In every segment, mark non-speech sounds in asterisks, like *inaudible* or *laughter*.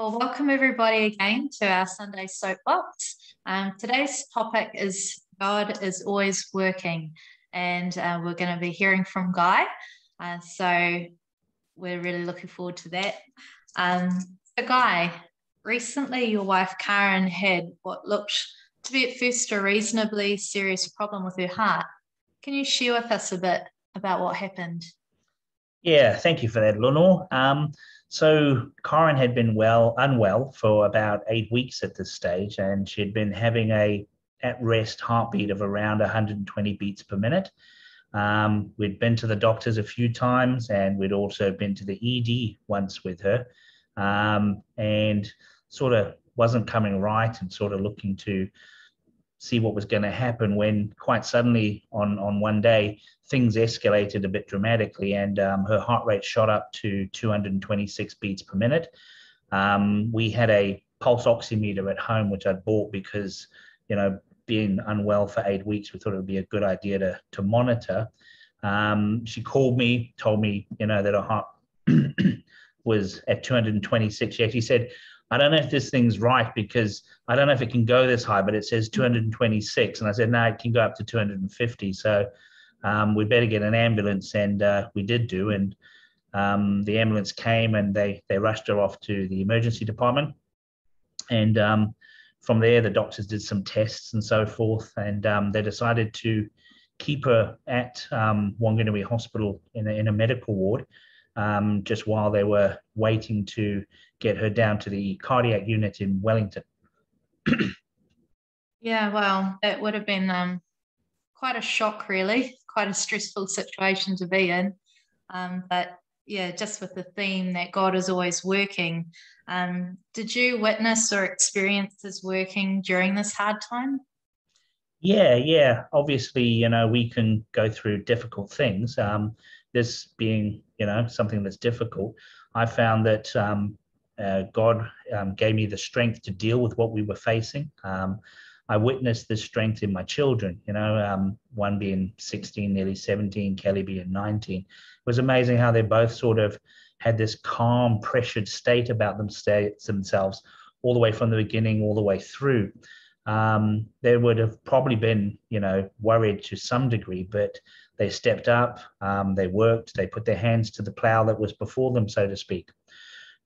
Well, welcome everybody again to our Sunday Soapbox. Um, today's topic is God is always working, and uh, we're going to be hearing from Guy. Uh, so we're really looking forward to that. Um, so, Guy, recently your wife Karen had what looked to be at first a reasonably serious problem with her heart. Can you share with us a bit about what happened? Yeah, thank you for that, Lenore. Um, so Karen had been well unwell for about eight weeks at this stage, and she'd been having a at rest heartbeat of around 120 beats per minute. Um, we'd been to the doctors a few times, and we'd also been to the ED once with her, um, and sort of wasn't coming right, and sort of looking to see what was going to happen when quite suddenly on on one day things escalated a bit dramatically and um, her heart rate shot up to 226 beats per minute. Um, we had a pulse oximeter at home which i'd bought because you know being unwell for eight weeks we thought it would be a good idea to to monitor. Um, she called me told me you know that her heart *clears throat* was at 226 she actually said I don't know if this thing's right because I don't know if it can go this high, but it says 226. And I said, no, it can go up to 250. So um, we better get an ambulance. And uh, we did do. And um, the ambulance came and they, they rushed her off to the emergency department. And um, from there, the doctors did some tests and so forth. And um, they decided to keep her at um, Wanganui Hospital in a, in a medical ward um, just while they were waiting to get her down to the cardiac unit in Wellington. *clears throat* yeah, well, that would have been um, quite a shock, really, quite a stressful situation to be in. Um, but yeah, just with the theme that God is always working. Um, did you witness or experience His working during this hard time? Yeah, yeah. Obviously, you know, we can go through difficult things. Um, this being, you know, something that's difficult, I found that um, uh, God um, gave me the strength to deal with what we were facing. Um, I witnessed this strength in my children, you know, um, one being 16, nearly 17, Kelly being 19. It was amazing how they both sort of had this calm, pressured state about them, themselves all the way from the beginning, all the way through. Um, they would have probably been, you know, worried to some degree, but they stepped up, um, they worked, they put their hands to the plow that was before them, so to speak.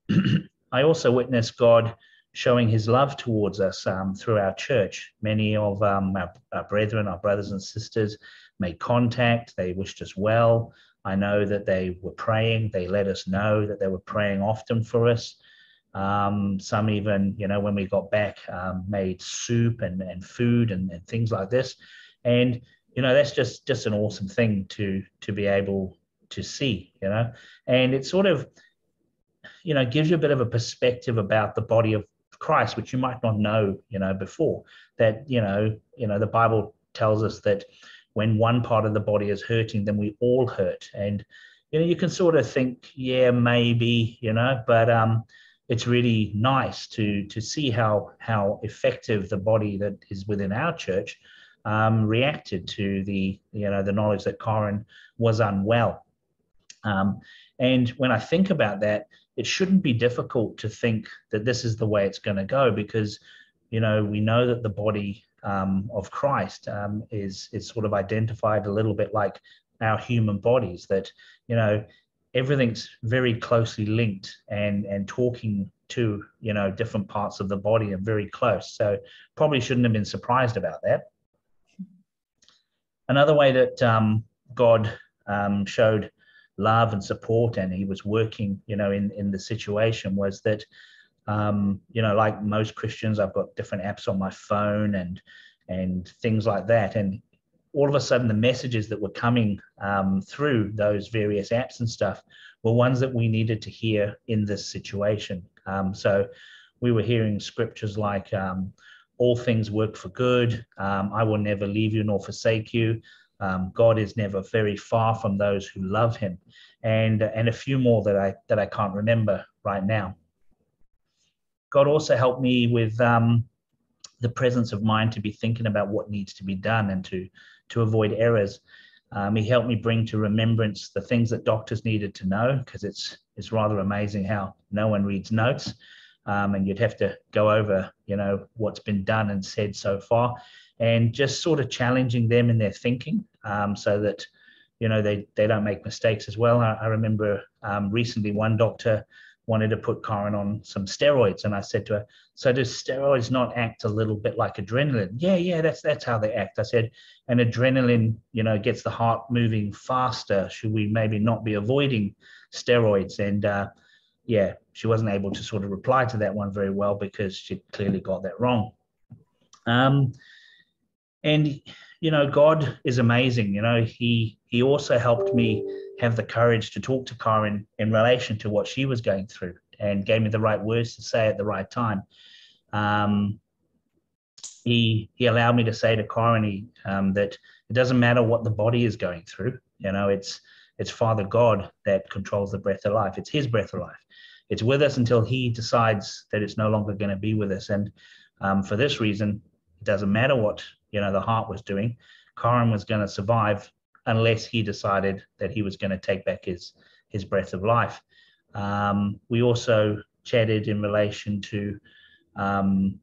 *clears throat* I also witnessed God showing his love towards us um, through our church. Many of um, our, our, brethren, our brothers and sisters, made contact. They wished us well. I know that they were praying. They let us know that they were praying often for us. Um, some even, you know, when we got back, um, made soup and, and food and, and things like this. And, you know, that's just just an awesome thing to to be able to see, you know. And it sort of you know gives you a bit of a perspective about the body of Christ, which you might not know, you know, before. That you know, you know, the Bible tells us that when one part of the body is hurting, then we all hurt, and you know, you can sort of think, yeah, maybe, you know, but um, it's really nice to to see how how effective the body that is within our church um, reacted to the you know the knowledge that Corin was unwell. Um, and when I think about that, it shouldn't be difficult to think that this is the way it's going to go because you know we know that the body um, of Christ um, is is sort of identified a little bit like our human bodies that you know everything's very closely linked and and talking to you know different parts of the body are very close. So probably shouldn't have been surprised about that. Another way that um, god um, showed love and support and he was working you know in in the situation was that um, you know like most christians i've got different apps on my phone and and things like that. And all of a sudden the messages that were coming um, through those various apps and stuff were ones that we needed to hear in this situation. Um, so we were hearing scriptures like um, all things work for good. Um, i will never leave you nor forsake you. Um, God is never very far from those who love Him, and and a few more that I that I can't remember right now. God also helped me with um, the presence of mind to be thinking about what needs to be done and to to avoid errors. Um, he helped me bring to remembrance the things that doctors needed to know because it's it's rather amazing how no one reads notes. um, and you'd have to go over, you know, what's been done and said so far, and just sort of challenging them in their thinking, um, so that, you know, they they don't make mistakes as well. I, I remember um, recently one doctor wanted to put Karen on some steroids, and I said to her, "So does steroids not act a little bit like adrenaline?" Yeah, yeah, that's that's how they act. I said, "And adrenaline, you know, gets the heart moving faster. Should we maybe not be avoiding steroids?" And uh, yeah, she wasn't able to sort of reply to that one very well because she clearly got that wrong. Um, and you know, God is amazing. You know, He He also helped me have the courage to talk to Karen in relation to what she was going through and gave me the right words to say at the right time. Um, he he allowed me to say to Karen um, that it doesn't matter what the body is going through. You know, it's it's Father God that controls the breath of life. It's His breath of life. It's with us until He decides that it's no longer going to be with us. And um, for this reason, it doesn't matter what you know the heart was doing. Karen was going to survive unless he decided that he was going to take back his his breath of life. Um, we also chatted in relation to um,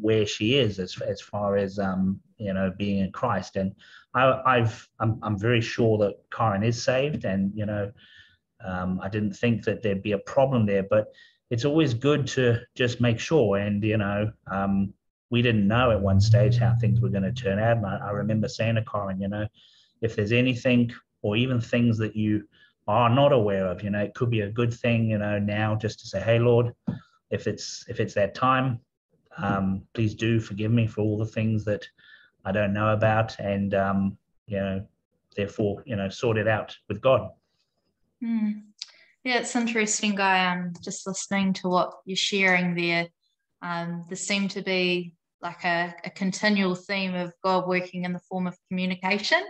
where she is as as far as um, you know being in Christ, and I, have I'm I'm very sure that Karen is saved, and you know um, I didn't think that there'd be a problem there, but it's always good to just make sure, and you know. Um, we didn't know at one stage how things were going to turn out. And I, I remember saying to Karen, you know, if there's anything or even things that you are not aware of, you know, it could be a good thing, you know, now just to say, hey, Lord, if it's if it's that time, um, please do forgive me for all the things that I don't know about, and um, you know, therefore, you know, sort it out with God. Mm. Yeah, it's interesting, Guy. I'm just listening to what you're sharing there. Um, there seemed to be like a, a continual theme of God working in the form of communication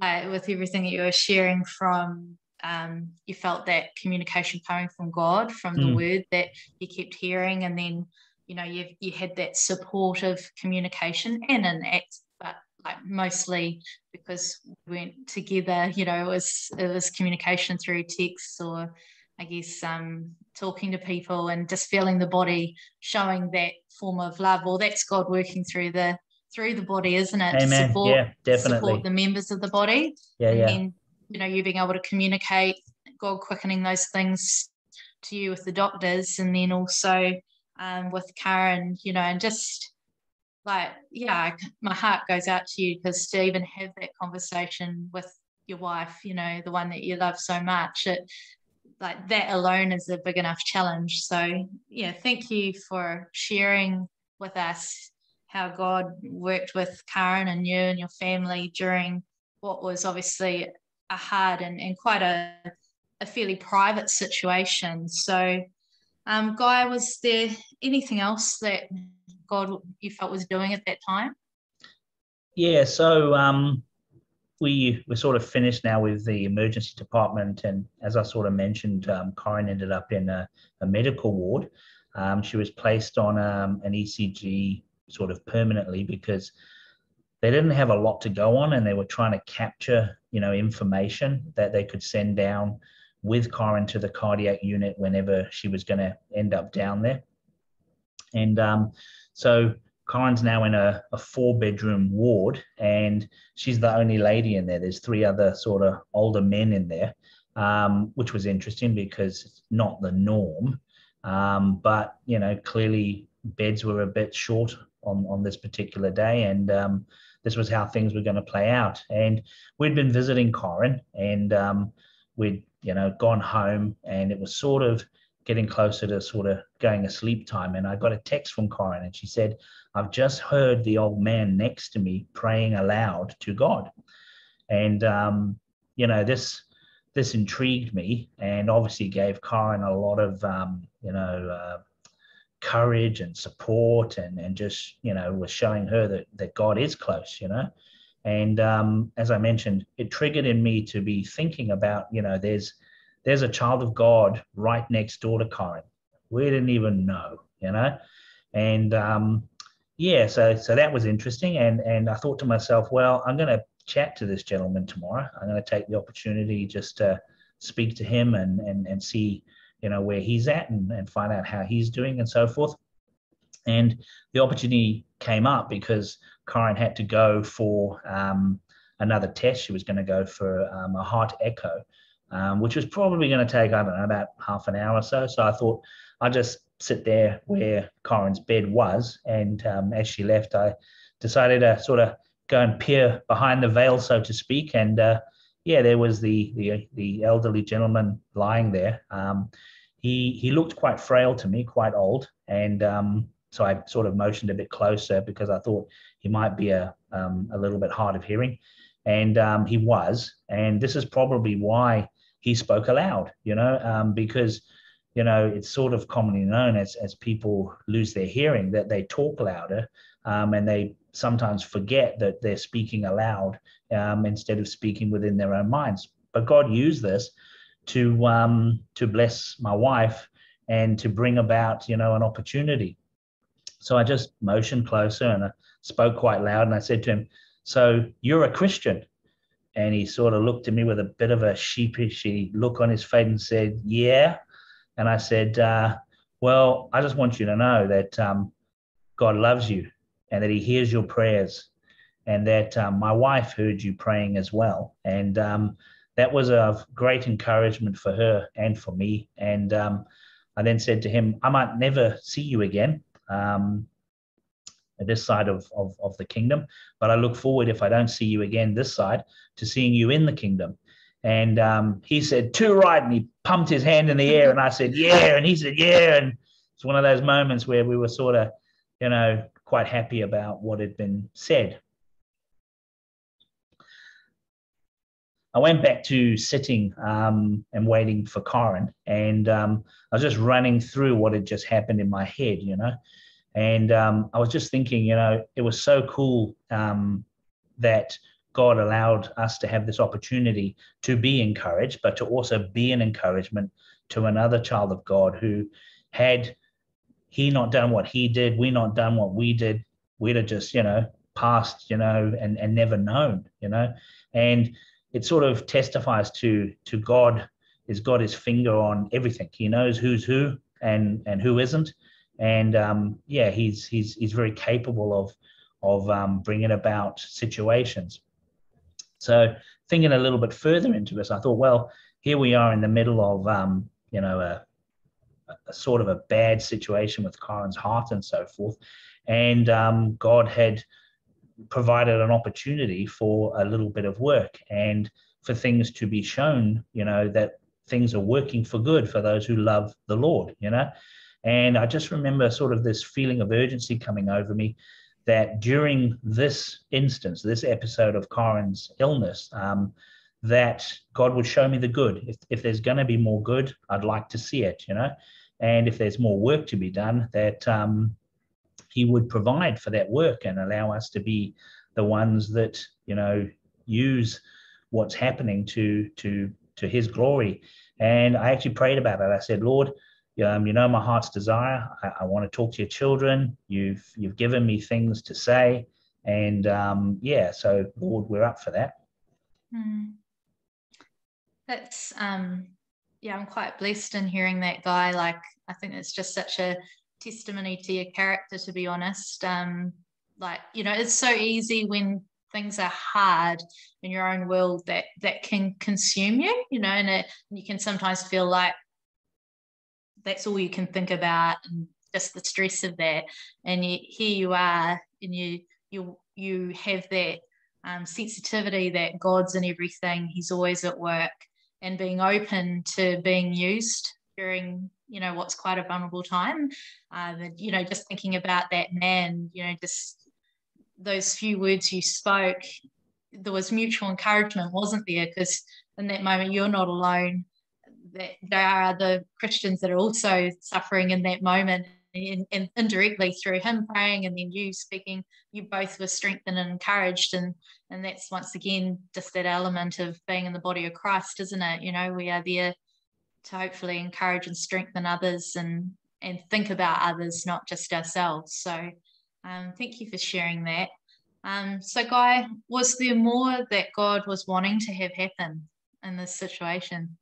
like with everything that you were sharing from um, you felt that communication coming from God, from the mm. word that you kept hearing, and then you know you you had that supportive communication and an act, but like mostly because we went together. You know, it was it was communication through text or I guess um, talking to people and just feeling the body showing that form of love. Well, that's God working through the through the body, isn't it? Amen. Support, yeah, definitely. Support the members of the body. Yeah, and yeah. Then, you know, you being able to communicate, God quickening those things to you with the doctors, and then also um, with Karen, you know, and just like, yeah, my heart goes out to you because to even have that conversation with your wife, you know, the one that you love so much, it like that alone is a big enough challenge. So yeah, thank you for sharing with us how God worked with Karen and you and your family during what was obviously a hard and, and quite a, a fairly private situation. So, um, Guy, was there anything else that God you felt was doing at that time? Yeah, so um, we we're sort of finished now with the emergency department, and as I sort of mentioned, um, Karen ended up in a, a medical ward. Um, she was placed on um, an ECG sort of permanently because they didn't have a lot to go on and they were trying to capture you know information that they could send down with Karen to the cardiac unit whenever she was going to end up down there. And um, so Karen's now in a, a four bedroom ward and she's the only lady in there. There's three other sort of older men in there, um, which was interesting because it's not the norm. Um, but, you know, clearly beds were a bit short on, on this particular day. And um, this was how things were going to play out. And we'd been visiting Corin and um, we'd, you know, gone home and it was sort of getting closer to sort of going asleep time. And I got a text from Corin and she said, I've just heard the old man next to me praying aloud to God. And, um, you know, this, this intrigued me and obviously gave Corin a lot of, um, you know, uh, courage and support and and just you know was showing her that that God is close you know? And um, as I mentioned it triggered in me to be thinking about you know there's there's a child of God right next door to Corin we didn't even know you know? And um, yeah so so that was interesting. And and I thought to myself well I'm going to chat to this gentleman tomorrow. I'm going to take the opportunity just to speak to him and and and see you know, where he's at and, and find out how he's doing and so forth. And the opportunity came up because Karen had to go for um, another test. She was going to go for um, a heart echo, um, which was probably going to take, I don't know, about half an hour or so. So I thought I'd just sit there where Karen's bed was. And um, as she left, I decided to sort of go and peer behind the veil, so to speak. And uh, yeah, there was the, the, the elderly gentleman lying there. He, he looked quite frail to me, quite old. And um, so I sort of motioned a bit closer because I thought he might be a, um, a little bit hard of hearing. And um, he was. And this is probably why he spoke aloud, you know, um, because, you know, it's sort of commonly known as, as people lose their hearing that they talk louder um, and they sometimes forget that they're speaking aloud um, instead of speaking within their own minds. But God used this to um, to bless my wife and to bring about, you know, an opportunity. So I just motioned closer and I spoke quite loud and I said to him, So you're a Christian? And he sort of looked at me with a bit of a sheepish look on his face and said, Yeah. And I said, uh, Well, I just want you to know that um, God loves you and that he hears your prayers and that um, my wife heard you praying as well. And um, that was a great encouragement for her and for me. And um, I then said to him, I might never see you again, um, this side of, of, of the kingdom. But I look forward, if I don't see you again this side, to seeing you in the kingdom. And um, he said, too right. And he pumped his hand in the air. And I said, *laughs* yeah. And he said, yeah. And it's one of those moments where we were sort of, you know, quite happy about what had been said. I went back to sitting um, and waiting for Corin, and um, I was just running through what had just happened in my head, you know. And um, I was just thinking, you know, it was so cool um, that God allowed us to have this opportunity to be encouraged, but to also be an encouragement to another child of God who had he not done what he did, we not done what we did, we'd have just, you know, passed, you know, and, and never known, you know. And it sort of testifies to to God is got his finger on everything. He knows who's who and and who isn't, and um, yeah, he's he's he's very capable of of um, bringing about situations. So thinking a little bit further into this, I thought, well, here we are in the middle of um, you know a, a, sort of a bad situation with Karen's heart and so forth, and um, God had provided an opportunity for a little bit of work and for things to be shown, you know, that things are working for good for those who love the Lord, you know. And I just remember sort of this feeling of urgency coming over me that during this instance, this episode of Corin's illness, um, that God would show me the good. If, if there's going to be more good, I'd like to see it, you know. And if there's more work to be done, that um, he would provide for that work and allow us to be the ones that you know use what's happening to to to his glory. And i actually prayed about it. I said lord um, you know my heart's desire. I, I, want to talk to your children. You've you've given me things to say. And um, yeah so lord we're up for that. Mm. that's um yeah i'm quite blessed in hearing that guy. Like i think it's just such a testimony to your character, to be honest. Um, like, you know, it's so easy when things are hard in your own world that that can consume you, you know, and, it, you can sometimes feel like that's all you can think about and just the stress of that. And here you are, and you you you have that um, sensitivity that God's in everything. He's always at work, and being open to being used during you know what's quite a vulnerable time. Um, and you know just thinking about that man you know just those few words you spoke there was mutual encouragement wasn't there? Because in that moment you're not alone. That there are other christians that are also suffering in that moment and, and indirectly through him praying and then you speaking. You both were strengthened and encouraged. And and that's once again just that element of being in the body of christ isn't it? You know we are there to hopefully encourage and strengthen others and and think about others, not just ourselves. So um, thank you for sharing that. Um, so, Guy, was there more that God was wanting to have happen in this situation?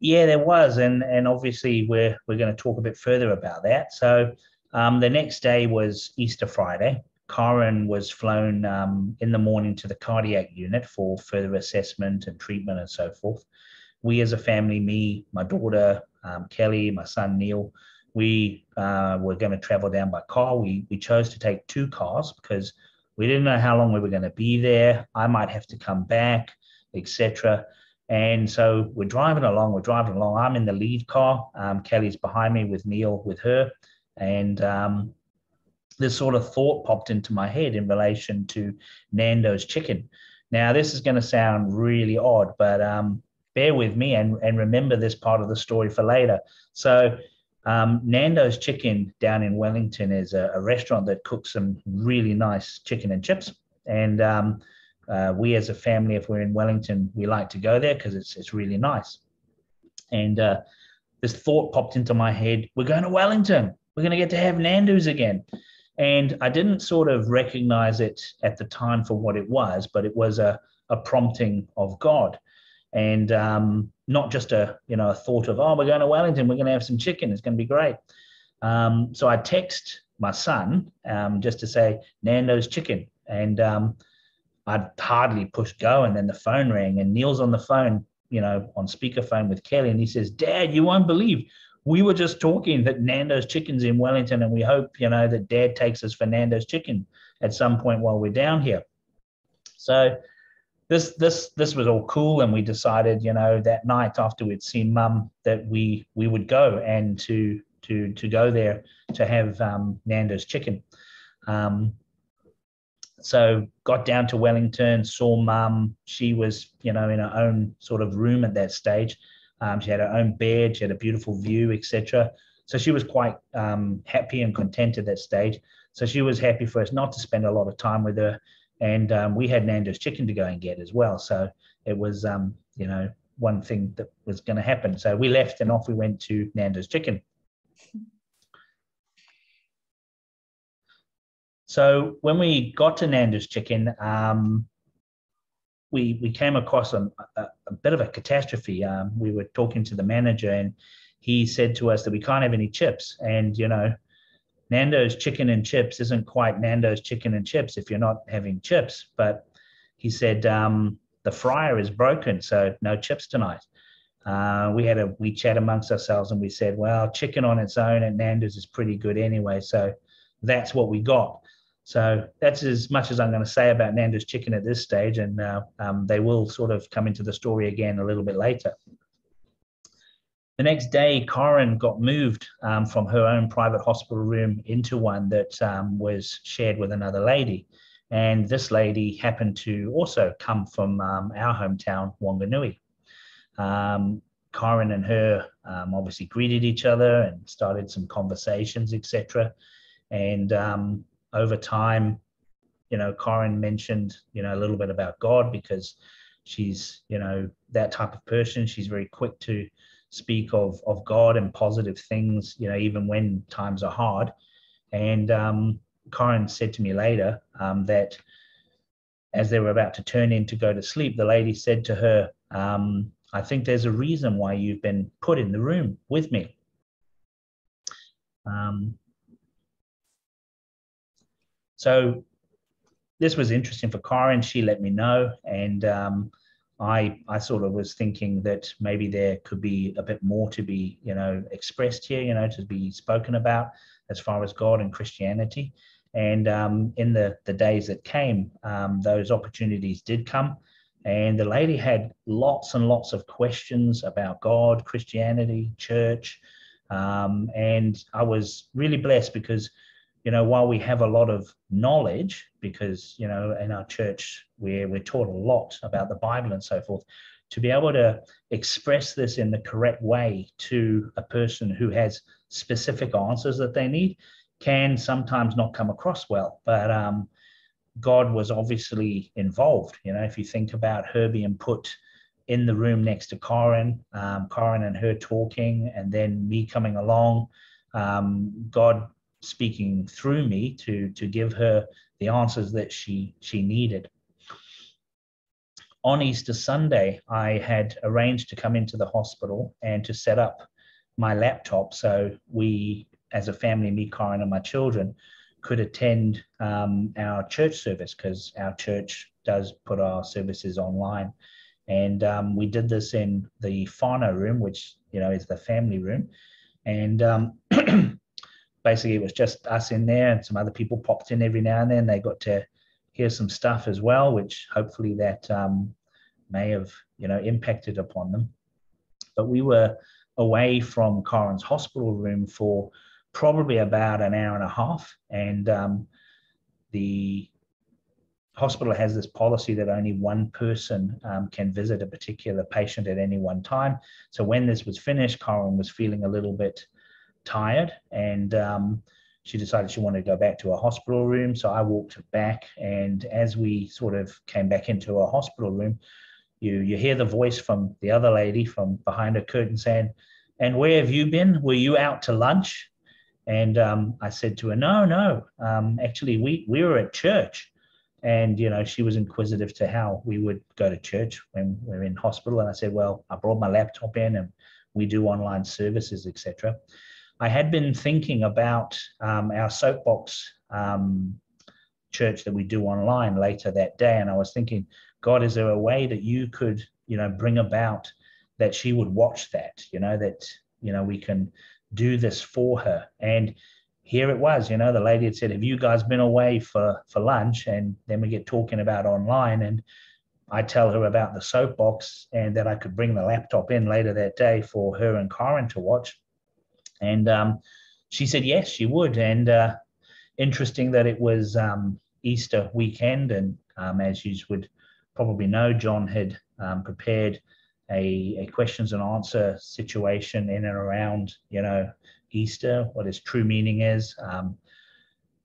Yeah, there was, and and obviously we're we're going to talk a bit further about that. So um, the next day was Easter Friday. Corin was flown um, in the morning to the cardiac unit for further assessment and treatment and so forth. We, as a family, me, my daughter, um, Kelly, my son Neil, we uh, were going to travel down by car. We we chose to take two cars because we didn't know how long we were going to be there. I might have to come back, etc. And so we're driving along. We're driving along. I'm in the lead car. Um, Kelly's behind me with Neil with her, and um, this sort of thought popped into my head in relation to Nando's chicken. Now, this is going to sound really odd, but um, bear with me and, and remember this part of the story for later. So, um, Nando's Chicken down in Wellington is a, a, restaurant that cooks some really nice chicken and chips. And um, uh, we, as a family, if we're in Wellington, we like to go there because it's it's really nice. And uh, this thought popped into my head: we're going to Wellington. We're going to get to have Nando's again. And I didn't sort of recognize it at the time for what it was, but it was a, a prompting of God. And um, not just a, you know, a thought of, oh, we're going to Wellington, we're going to have some chicken, it's going to be great. Um, so I text my son um, just to say, Nando's chicken. And um, I'd hardly push go. And then the phone rang, and Neil's on the phone, you know, on speakerphone with Kelly. And he says, Dad, you won't believe we were just talking that Nando's Chicken's in Wellington, and we hope you know that Dad takes us for Nando's Chicken at some point while we're down here. So this this this was all cool, and we decided, you know, that night after we'd seen Mum that we we would go and to to to go there to have um, Nando's Chicken. Um, so got down to Wellington, saw Mum. She was, you know, in her own sort of room at that stage um, she had her own bed, she had a beautiful view, etc. So she was quite um, happy and content at that stage. So she was happy for us not to spend a lot of time with her, and um, we had Nando's chicken to go and get as well. So it was, um, you know, one thing that was going to happen. So we left and off we went to Nando's chicken. So when we got to Nando's chicken, um, we we came across a, a, a bit of a catastrophe. Um, we were talking to the manager, and he said to us that we can't have any chips. And you know, Nando's chicken and chips isn't quite Nando's chicken and chips if you're not having chips. But he said um, the fryer is broken, so no chips tonight. Uh, we had a we chat amongst ourselves, and we said, well, chicken on its own at Nando's is pretty good anyway. So that's what we got. So that's as much as I'm going to say about Nando's chicken at this stage, and uh, um, they will sort of come into the story again a little bit later. The next day, Corin got moved um, from her own private hospital room into one that um, was shared with another lady. And this lady happened to also come from um, our hometown, Wanganui. Um, Corin and her um, obviously greeted each other and started some conversations, etc. And um, over time, you know, Corin mentioned, you know, a little bit about God because she's, you know, that type of person. She's very quick to speak of of God and positive things, you know, even when times are hard. And um, Corin said to me later um, that as they were about to turn in to go to sleep, the lady said to her, um, I think there's a reason why you've been put in the room with me. Um, so this was interesting for Corin. She let me know, and um, I I sort of was thinking that maybe there could be a bit more to be you know expressed here, you know, to be spoken about as far as God and Christianity. And um, in the the days that came, um, those opportunities did come. And the lady had lots and lots of questions about God, Christianity, church. Um, and I was really blessed because you know, while we have a lot of knowledge, because, you know, in our church, we're, we're taught a lot about the Bible and so forth, to be able to express this in the correct way to a person who has specific answers that they need can sometimes not come across well. But um, God was obviously involved. You know, if you think about her being put in the room next to Corin, um, Corin and her talking, and then me coming along, um, God speaking through me to to give her the answers that she she needed on Easter Sunday, I had arranged to come into the hospital and to set up my laptop so we, as a family, me, Karen, and my children, could attend um, our church service because our church does put our services online. And um, we did this in the whānau room, which you know is the family room. And um, *clears throat* basically, it was just us in there, and some other people popped in every now and then. They got to hear some stuff as well, which hopefully that um, may have you know impacted upon them. But we were away from Corin's hospital room for probably about an hour and a half, and um, the hospital has this policy that only one person um, can visit a particular patient at any one time. So when this was finished, Corin was feeling a little bit tired and um, she decided she wanted to go back to a hospital room. So I walked back, and as we sort of came back into a hospital room, you you hear the voice from the other lady from behind a curtain saying, "And where have you been? Were you out to lunch?" And um, I said to her, "No, no. Um, actually, we we were at church." And you know, she was inquisitive to how we would go to church when we we're in hospital. And I said, "Well, I brought my laptop in, and we do online services, etc." I had been thinking about um, our soapbox um, church that we do online later that day, and I was thinking, God, is there a way that you could, you know, bring about that she would watch that, you know, that you know we can do this for her, and here it was, you know, the lady had said, "Have you guys been away for for lunch?" And then we get talking about online, and I tell her about the soapbox and that I could bring the laptop in later that day for her and Karen to watch and um, she said yes, she would. And uh, interesting that it was um, Easter weekend, and um, as you would probably know, John had um, prepared a, a, questions and answer situation in and around, you know, Easter, what his true meaning is, um,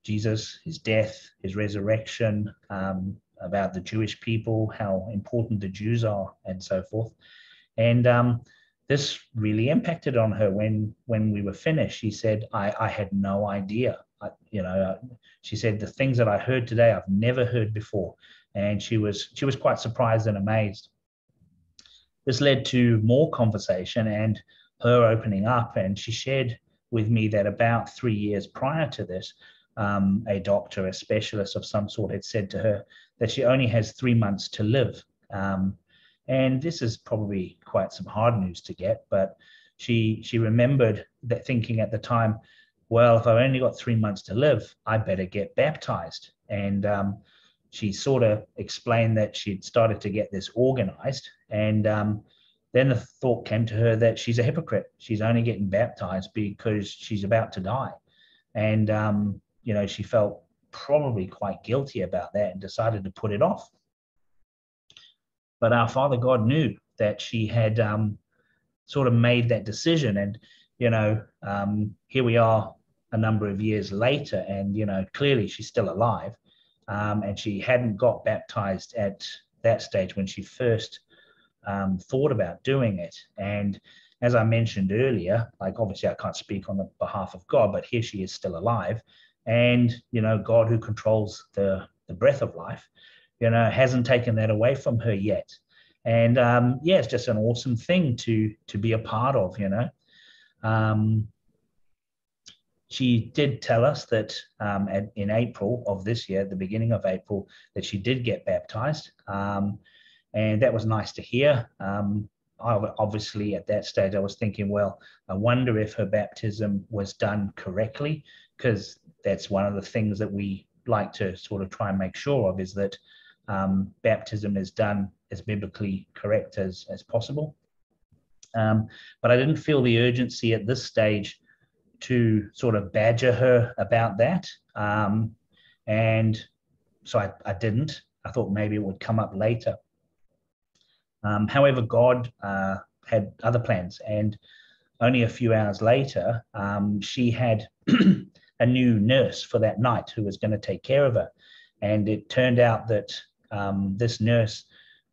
Jesus, his death, his resurrection, um, about the Jewish people, how important the Jews are, and so forth. And um, this really impacted on her. When when we were finished she said i i had no idea. I, you know she said the things that i heard today i've never heard before. And she was she was quite surprised and amazed. This led to more conversation and her opening up and she shared with me that about three years prior to this um, a doctor a specialist of some sort had said to her that she only has three months to live um, and this is probably quite some hard news to get, but she she remembered that thinking at the time, well, if I've only got three months to live, I better get baptized. And um, she sort of explained that she'd started to get this organized. And um, then the thought came to her that she's a hypocrite. She's only getting baptized because she's about to die. And, um, you know, she felt probably quite guilty about that and decided to put it off. But our Father God knew that she had um, sort of made that decision. And, you know, um, here we are a number of years later, and, you know, clearly she's still alive. Um, and she hadn't got baptized at that stage when she first um, thought about doing it. And as I mentioned earlier, like obviously I can't speak on the behalf of God, but here she is still alive. And, you know, God who controls the, the breath of life you know, hasn't taken that away from her yet. And um, yeah, it's just an awesome thing to to be a part of, you know. Um, she did tell us that um, at, in April of this year, the beginning of April, that she did get baptized. Um, and that was nice to hear. Um, I, obviously, at that stage, I was thinking, well, I wonder if her baptism was done correctly, because that's one of the things that we like to sort of try and make sure of is that um, baptism is done as biblically correct as, as possible. Um, but I didn't feel the urgency at this stage to sort of badger her about that. Um, and so I, I, didn't. I thought maybe it would come up later. Um, however, God uh, had other plans. And only a few hours later, um, she had *clears throat* a new nurse for that night who was going to take care of her. And it turned out that um, this nurse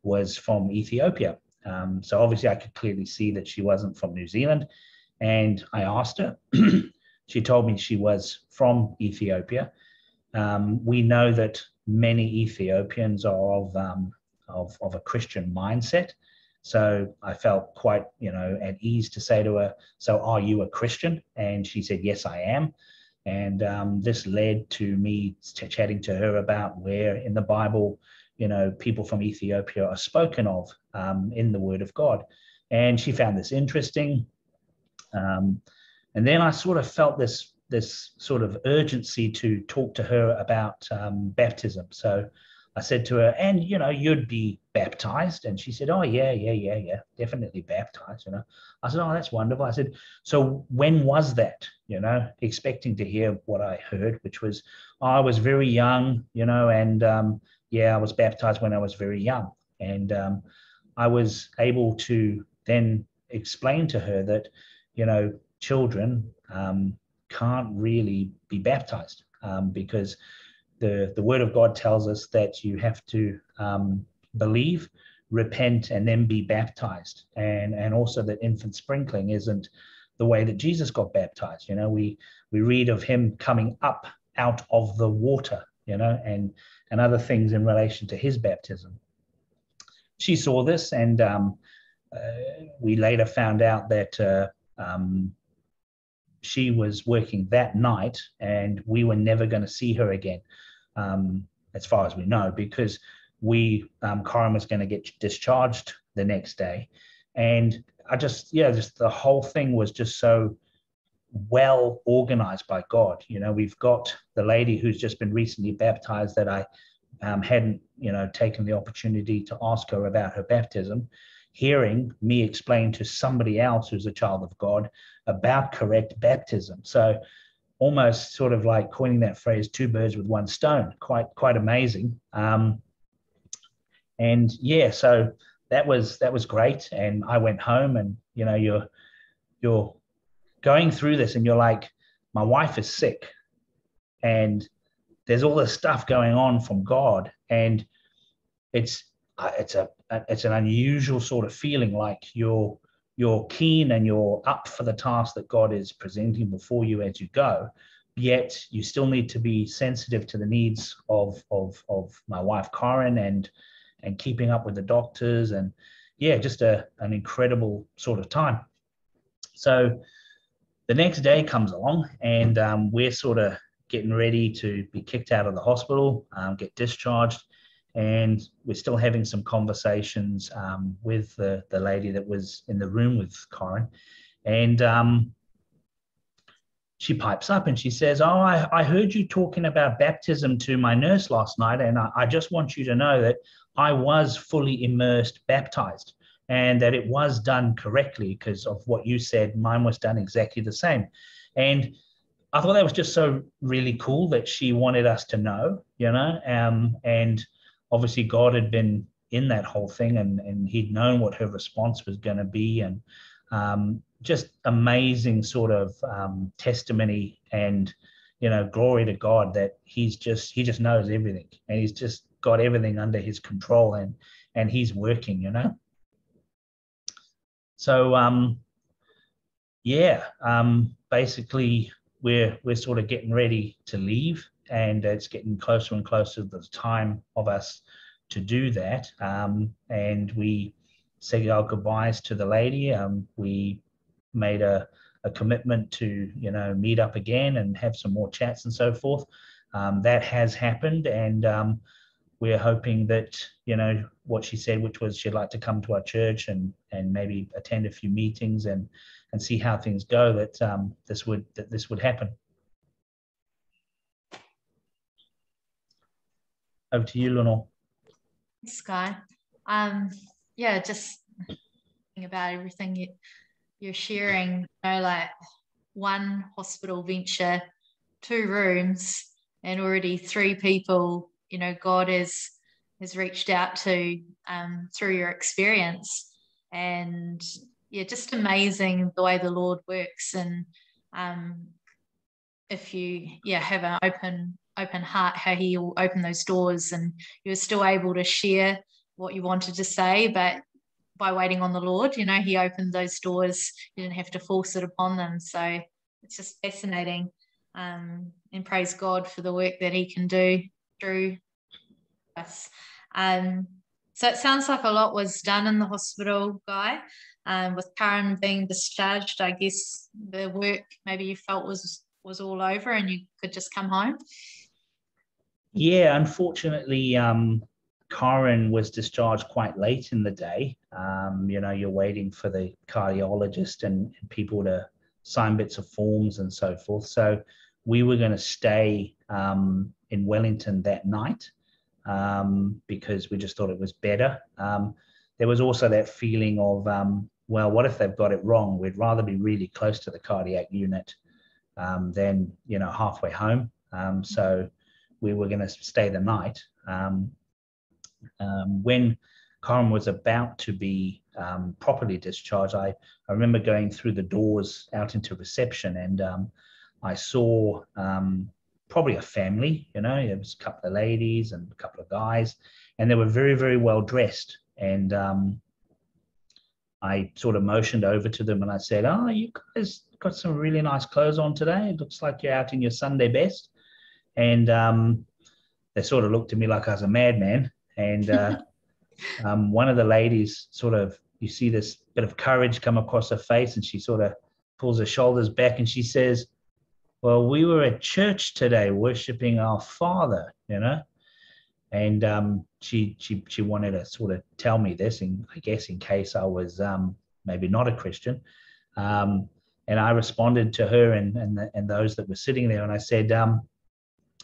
was from Ethiopia. Um, so obviously, I could clearly see that she wasn't from New Zealand. And I asked her. *clears throat* she told me she was from Ethiopia. Um, we know that many Ethiopians are of, um, of, of a Christian mindset. So I felt quite, you know, at ease to say to her, "So are you a Christian?" And she said, "Yes, I am." And um, this led to me ch- chatting to her about where in the Bible, you know, people from Ethiopia are spoken of um, in the Word of God. And she found this interesting. Um, and then I sort of felt this this sort of urgency to talk to her about um, baptism. So I said to her, and you know, you'd be baptized. And she said, Oh, yeah, yeah, yeah, yeah, definitely baptized. You know, I said, Oh, that's wonderful. I said, So when was that? You know, expecting to hear what I heard, which was, oh, I was very young, you know, and um, yeah, I was baptized when I was very young. And um, I was able to then explain to her that, you know, children um, can't really be baptized um, because the, the word of God tells us that you have to um, believe, repent, and then be baptized. And, and also that infant sprinkling isn't the way that Jesus got baptized. You know, we, we read of him coming up out of the water, you know, and, and other things in relation to his baptism. She saw this, and um, uh, we later found out that uh, um, she was working that night and we were never going to see her again um, as far as we know, because we um, Corin was going to get discharged the next day, and I just yeah, just the whole thing was just so well organized by God. You know, we've got the lady who's just been recently baptized that I um, hadn't you know taken the opportunity to ask her about her baptism. Hearing me explain to somebody else who's a child of God about correct baptism. So almost sort of like coining that phrase two birds with one stone quite quite amazing um, and yeah so that was that was great and i went home and you know you're you're going through this and you're like my wife is sick and there's all this stuff going on from god and it's uh, it's a it's an unusual sort of feeling like you're you're keen and you're up for the task that God is presenting before you as you go. Yet you still need to be sensitive to the needs of of of my wife Corin and and keeping up with the doctors and yeah, just a an incredible sort of time. So the next day comes along and um, we're sort of getting ready to be kicked out of the hospital, um, get discharged, and we're still having some conversations um, with the, the lady that was in the room with Corin. And um, she pipes up and she says, Oh, I, I heard you talking about baptism to my nurse last night, and I, I just want you to know that I was fully immersed, baptized, and that it was done correctly because of what you said. Mine was done exactly the same. And I thought that was just so really cool that she wanted us to know, you know, um, and obviously God had been in that whole thing and, and he'd known what her response was going to be. And um, just amazing sort of um, testimony and, you know, glory to God that he's just, he just knows everything and he's just got everything under his control and, and he's working, you know? So, um, yeah, um, basically we're, we're sort of getting ready to leave and it's getting closer and closer to the time of us to do that. Um, and we said our goodbyes to the lady. Um, we made a, a commitment to, you know, meet up again and have some more chats and so forth. Um, that has happened, and um, we're hoping that, you know, what she said, which was she'd like to come to our church and and maybe attend a few meetings and and see how things go. That um, this would that this would happen. Over to you, Lenore. Sky. Um, yeah, just thinking about everything you, you're sharing, you know, like one hospital venture, two rooms, and already three people, you know, God has has reached out to um, through your experience. And yeah, just amazing the way the Lord works. And um, if you yeah have an open open heart how he will open those doors and you're still able to share what you wanted to say but by waiting on the lord you know he opened those doors you didn't have to force it upon them so it's just fascinating um, and praise god for the work that he can do through us um, So it sounds like a lot was done in the hospital, Guy. Um, with Karen being discharged, I guess the work maybe you felt was was all over and you could just come home. Yeah, unfortunately, um, Karen was discharged quite late in the day. Um, you know, you're waiting for the cardiologist and, and, people to sign bits of forms and so forth. So we were going to stay um, in Wellington that night um, because we just thought it was better. Um, there was also that feeling of, um, well, what if they've got it wrong? We'd rather be really close to the cardiac unit um, than, you know, halfway home. so we were going to stay the night. Um, um, when Karen was about to be um, properly discharged, I, I remember going through the doors out into reception and um, I saw um, probably a family, you know, it was a couple of ladies and a couple of guys, and they were very, very well dressed. And um, I sort of motioned over to them and I said, Oh, you guys got some really nice clothes on today. It looks like you're out in your Sunday best. And um, they sort of looked at me like I was a madman. And uh, *laughs* um, one of the ladies sort of, you see this bit of courage come across her face, and she sort of pulls her shoulders back and she says, Well, we were at church today worshiping our Father, you know? And um, she, she, she wanted to sort of tell me this, and I guess in case I was um, maybe not a Christian. Um, and I responded to her and, and, the, and those that were sitting there, and I said, um,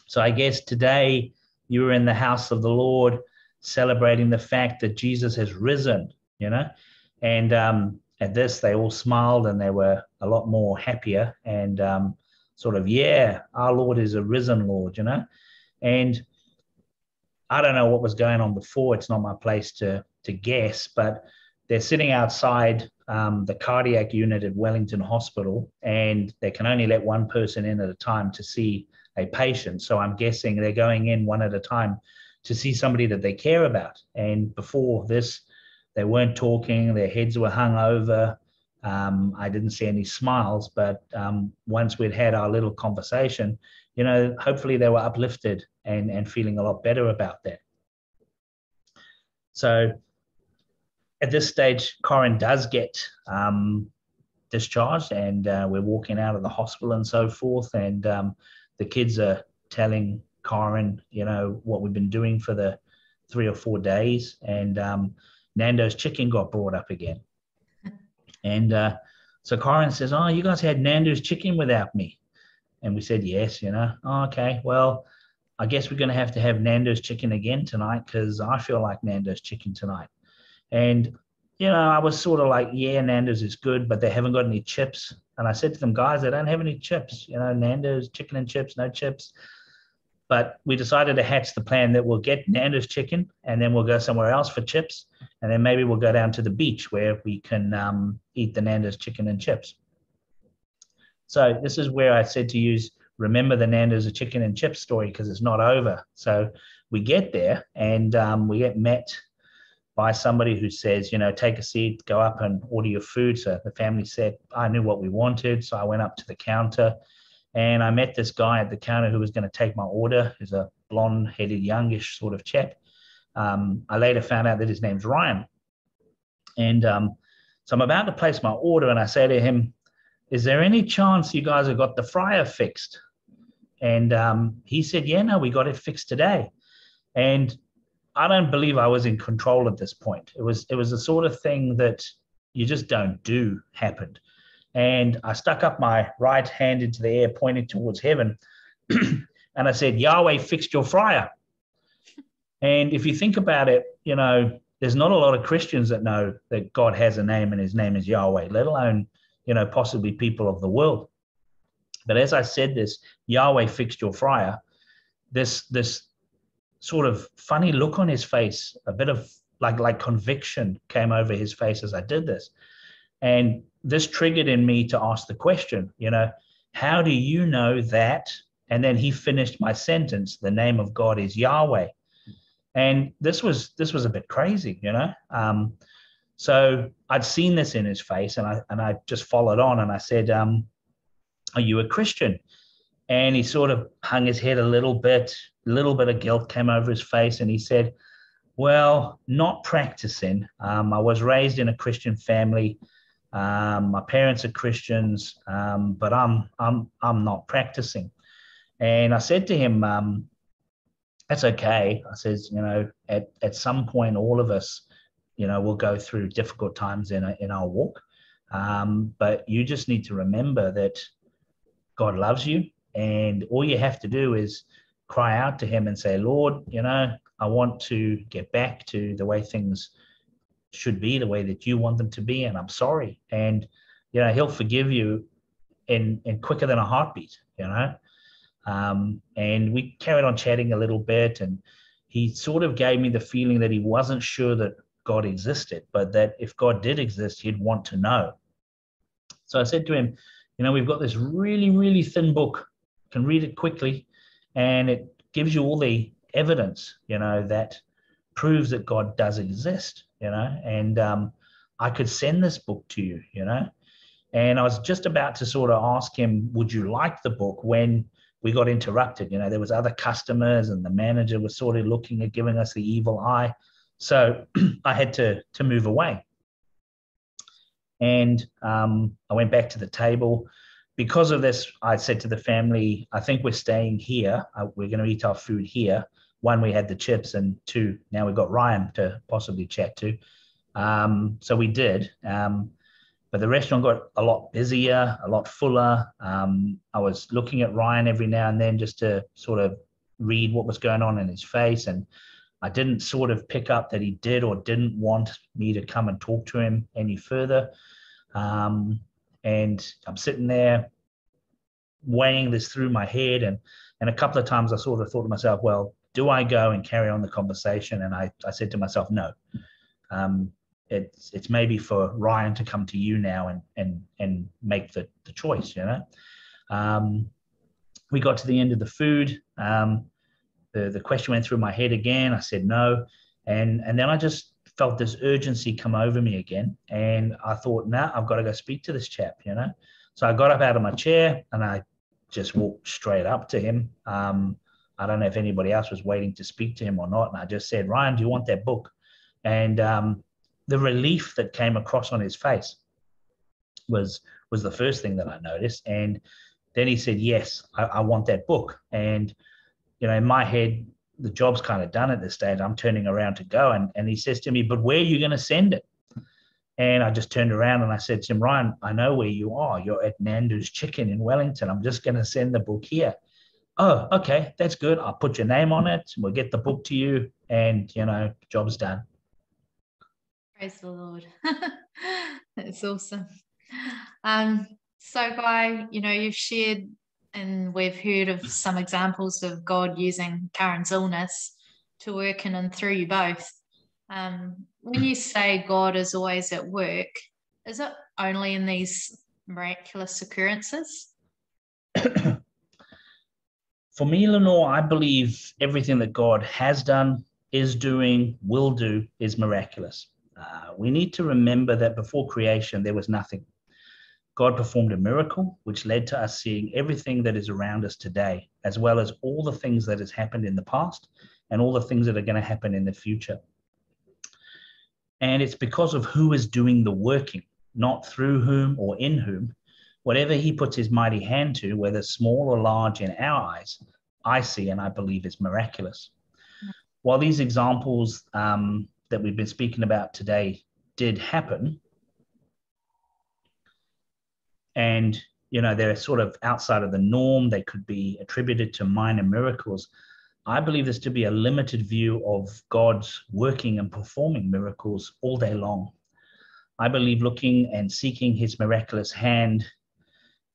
So I guess today you were in the house of the Lord celebrating the fact that Jesus has risen, you know. And um, at this, they all smiled and they were a lot more happier and um, sort of, yeah, our Lord is a risen Lord, you know. And I don't know what was going on before. It's not my place to to guess, but they're sitting outside um, the cardiac unit at Wellington Hospital, and they can only let one person in at a time to see a patient. So I'm guessing they're going in one at a time to see somebody that they care about. And before this, they weren't talking, their heads were hung over. Um, I didn't see any smiles, but um, once we'd had our little conversation, you know, hopefully they were uplifted and, and feeling a lot better about that. So at this stage, Corin does get um, discharged and uh, we're walking out of the hospital and so forth. And um, the kids are telling Corin, you know, what we've been doing for the three or four days. And um, Nando's chicken got brought up again. And uh, so Corin says, Oh, you guys had Nando's chicken without me. And we said, Yes, you know. Oh, okay, well, I guess we're going to have to have Nando's chicken again tonight because I feel like Nando's chicken tonight. And, you know, I was sort of like, Yeah, Nando's is good, but they haven't got any chips. And I said to them, Guys, they don't have any chips. You know, Nando's chicken and chips, no chips. But we decided to hatch the plan that we'll get Nando's chicken and then we'll go somewhere else for chips. And then maybe we'll go down to the beach where we can um, eat the Nando's chicken and chips. So this is where I said to use remember the Nando's chicken and chips story because it's not over. So we get there and um, we get met by somebody who says, you know, take a seat, go up and order your food. So the family said, I knew what we wanted. So I went up to the counter and I met this guy at the counter who was going to take my order. He's a blonde headed, youngish sort of chap. Um, I later found out that his name's Ryan. And um, so I'm about to place my order, and I say to him, Is there any chance you guys have got the fryer fixed? And um, he said, Yeah, no, we got it fixed today. And I don't believe I was in control at this point. It was it was the sort of thing that you just don't do happened and I stuck up my right hand into the air, pointing towards heaven, *clears throat* and I said, Yahweh fixed your fryer. And if you think about it, you know, there's not a lot of Christians that know that God has a name and his name is Yahweh, let alone, you know, possibly people of the world. But as I said this, Yahweh fixed your fryer, this this sort of funny look on his face, a bit of like like conviction came over his face as I did this. And this triggered in me to ask the question, you know, how do you know that? And then he finished my sentence, the name of God is Yahweh. And this was this was a bit crazy, you know. Um, so I'd seen this in his face, and I and I just followed on, and I said, um, "Are you a Christian?" And he sort of hung his head a little bit, a little bit of guilt came over his face, and he said, Well, not practicing. Um, I was raised in a Christian family. Um, my parents are Christians, um, but I'm I'm I'm not practicing. And I said to him, um, "That's okay." I says, "You know, at at some point, all of us, you know, will go through difficult times in a, in our walk, um, but you just need to remember that God loves you, and all you have to do is." cry out to him and say, Lord, you know, I want to get back to the way things should be, the way that you want them to be, and I'm sorry. And you know, he'll forgive you in in quicker than a heartbeat, you know. Um, and we carried on chatting a little bit, and he sort of gave me the feeling that he wasn't sure that God existed, but that if God did exist, he'd want to know. So I said to him, you know, we've got this really, really thin book, can read it quickly, and it gives you all the evidence, you know, that proves that God does exist, you know, and um, I could send this book to you, you know. And I was just about to sort of ask him, would you like the book when we got interrupted? You know, there was other customers and the manager was sort of looking at giving us the evil eye. So *clears throat* I had to to move away. And um, I went back to the table because of this, I said to the family, I think we're staying here. Uh, we're going to eat our food here. One, we had the chips, and two, now we've got Ryan to possibly chat to. Um, so we did. Um, but the restaurant got a lot busier, a lot fuller. Um, I was looking at Ryan every now and then just to sort of read what was going on in his face. And I didn't sort of pick up that he did or didn't want me to come and talk to him any further. Um, and I'm sitting there weighing this through my head and and a couple of times I sort of thought to myself, well, do I go and carry on the conversation? And I, I said to myself, no. Um, it's it's maybe for Ryan to come to you now and and and make the, the choice, you know. Um, we got to the end of the food. Um, the, the question went through my head again. I said no. And and then I just felt this urgency come over me again. And I thought, nah, I've got to go speak to this chap, you know. So I got up out of my chair and I just walked straight up to him. Um, I don't know if anybody else was waiting to speak to him or not. And I just said, Ryan, do you want that book? And um, the relief that came across on his face was was the first thing that I noticed. And then he said, Yes, I, I want that book. And you know, in my head, the job's kind of done at this stage. I'm turning around to go. And, and he says to me, But where are you going to send it? And I just turned around and I said to him, Ryan, I know where you are. You're at Nando's Chicken in Wellington. I'm just going to send the book here. Oh, okay, that's good. I'll put your name on it. We'll get the book to you. And, you know, job's done. Praise the Lord. *laughs* that's awesome. Um, so, Guy, you know, you've shared and we've heard of some examples of God using Karen's illness to work in and through you both. Um, when you say God is always at work, is it only in these miraculous occurrences? *clears throat* For me, Lenore, I believe everything that God has done, is doing, will do is miraculous. Uh, we need to remember that before creation, there was nothing. God performed a miracle, which led to us seeing everything that is around us today, as well as all the things that has happened in the past and all the things that are going to happen in the future. And it's because of who is doing the working, not through whom or in whom. Whatever he puts his mighty hand to, whether small or large in our eyes, I see and I believe is miraculous. While these examples um, that we've been speaking about today did happen, and you know they're sort of outside of the norm they could be attributed to minor miracles i believe this to be a limited view of god's working and performing miracles all day long i believe looking and seeking his miraculous hand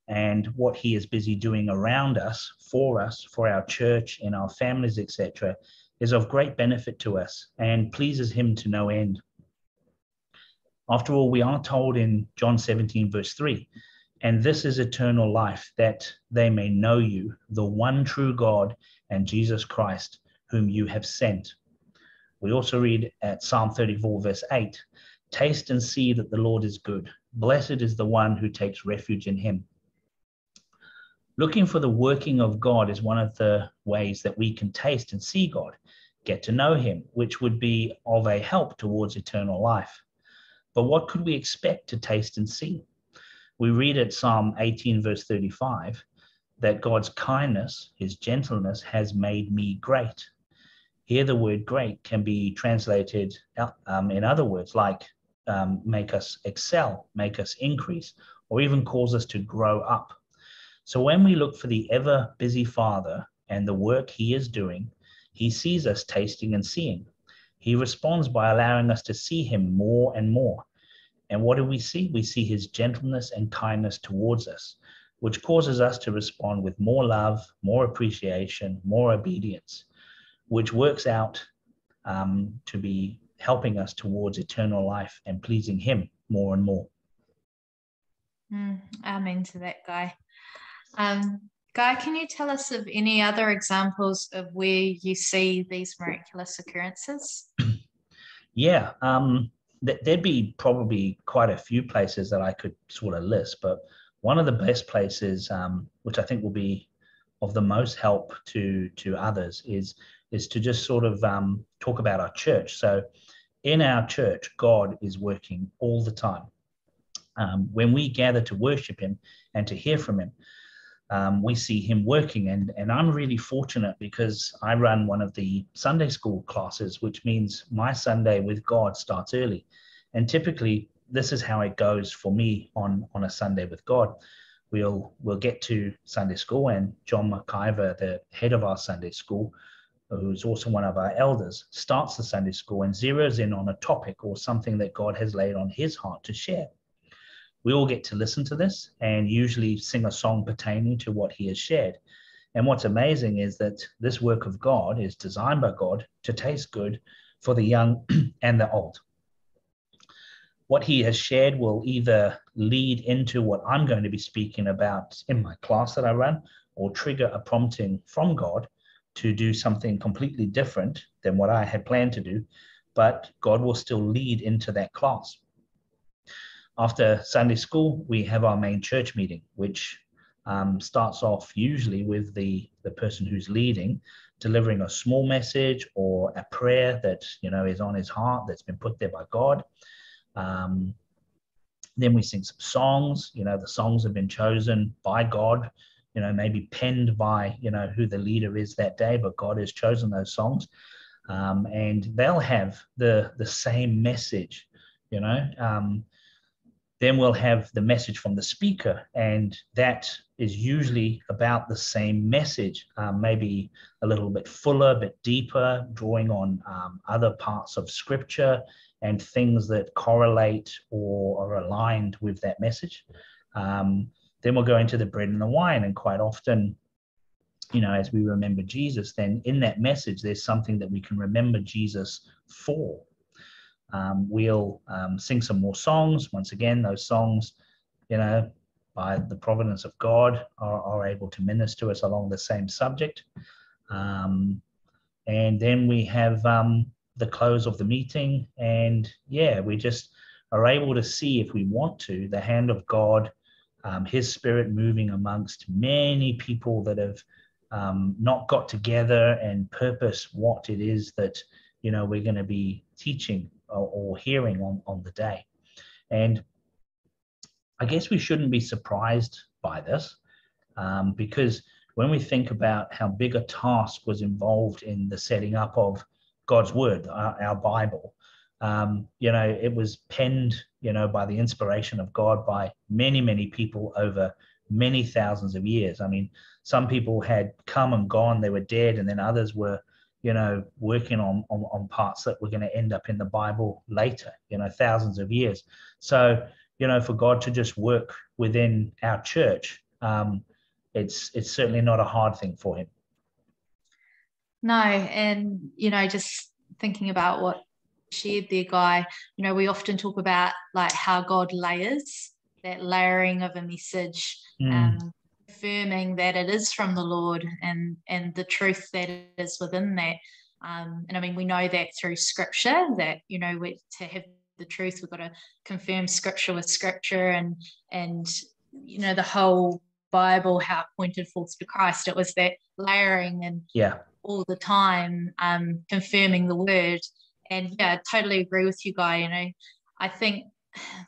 and what he is busy doing around us for us for our church in our families etc is of great benefit to us and pleases him to no end after all we are told in john 17 verse 3 and this is eternal life, that they may know you, the one true God, and Jesus Christ, whom you have sent. We also read at Psalm 34, verse 8 Taste and see that the Lord is good. Blessed is the one who takes refuge in him. Looking for the working of God is one of the ways that we can taste and see God. get to know him, which would be of a help towards eternal life. But what could we expect to taste and see? We read at Psalm 18, verse 35, that God's kindness, his gentleness, has made me great. Here, the word great can be translated um, in other words, like um, make us excel, make us increase, or even cause us to grow up. So, when we look for the ever busy Father and the work he is doing, he sees us tasting and seeing. He responds by allowing us to see him more and more. And what do we see? We see his gentleness and kindness towards us, which causes us to respond with more love, more appreciation, more obedience, which works out um, to be helping us towards eternal life and pleasing him more and more. Mm, amen to that guy. Um, Guy, can you tell us of any other examples of where you see these miraculous occurrences? *clears throat* yeah, um, th- there'd be probably quite a few places that I could sort of list, but one of the best places, um, which I think will be of the most help to to others, is is to just sort of um, talk about our church. So, in our church, God is working all the time. Um, when we gather to worship Him and to hear from Him, um, we see him working. And, and I'm really fortunate because I run one of the Sunday school classes, which means my Sunday with God starts early. And typically, this is how it goes for me on, on a Sunday with God. We'll, we'll get to Sunday school, and John McIver, the head of our Sunday school, who's also one of our elders, starts the Sunday school and zeroes in on a topic or something that God has laid on his heart to share we all get to listen to this and usually sing a song pertaining to what he has shared. And what's amazing is that this work of God is designed by God to taste good for the young *clears throat* and the old. What he has shared will either lead into what I'm going to be speaking about in my class that I run or trigger a prompting from God to do something completely different than what I had planned to do, but God will still lead into that class after Sunday school, we have our main church meeting, which um, starts off usually with the, the person who's leading delivering a small message or a prayer that you know is on his heart that's been put there by God. Um, then we sing some songs. You know, the songs have been chosen by God. You know, maybe penned by you know who the leader is that day, but God has chosen those songs, um, and they'll have the the same message. You know, um, then we'll have the message from the speaker, and that is usually about the same message, um, maybe a little bit fuller, a bit deeper, drawing on um, other parts of scripture and things that correlate or are aligned with that message. Um, then we'll go into the bread and the wine, and quite often, you know, as we remember Jesus, then in that message, there's something that we can remember Jesus for. Um, we'll um, sing some more songs. Once again, those songs, you know, by the providence of God, are, are able to minister us along the same subject. Um, and then we have um, the close of the meeting. And yeah, we just are able to see, if we want to, the hand of God, um, His Spirit moving amongst many people that have um, not got together and purpose what it is that you know we're going to be teaching or, hearing on, on the day. And I guess we shouldn't be surprised by this um, because when we think about how big a task was involved in the setting up of God's word, our, our Bible, um, you know, it was penned, you know, by the inspiration of God by many, many people over many thousands of years. I mean, some people had come and gone, they were dead, and then others were you know, working on, on, on parts that were going to end up in the Bible later, you know, thousands of years. So, you know, for God to just work within our church, um, it's it's certainly not a hard thing for him. No, and you know, just thinking about what shared there, guy. You know, we often talk about like how God layers that layering of a message. Mm. Um, affirming that it is from the Lord and and the truth that is within that. Um, and I mean, we know that through Scripture that you know we, to have the truth, we've got to confirm Scripture with Scripture, and and you know the whole Bible how it pointed forth to Christ. It was that layering and yeah all the time, um, confirming the word. And yeah, I totally agree with you, Guy. You know, I think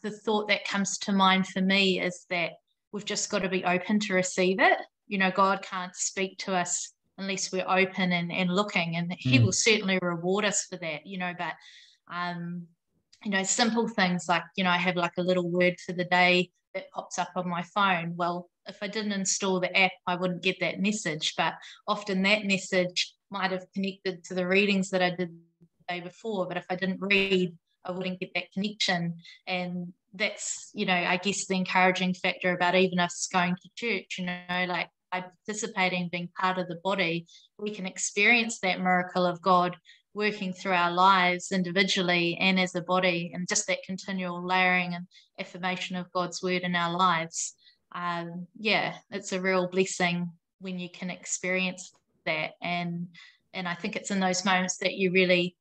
the thought that comes to mind for me is that we've just got to be open to receive it. You know, God can't speak to us unless we're open and, and looking, and He mm. will certainly reward us for that, you know. But, um, you know, simple things like, you know, I have like a little word for the day that pops up on my phone. Well, if I didn't install the app, I wouldn't get that message. But often that message might have connected to the readings that I did the day before. But if I didn't read, I wouldn't get that connection. And that's, you know, I guess the encouraging factor about even us going to church, you know, like by participating, being part of the body, we can experience that miracle of God working through our lives individually and as a body, and just that continual layering and affirmation of God's word in our lives. Um, yeah, it's a real blessing when you can experience that. And and I think it's in those moments that you really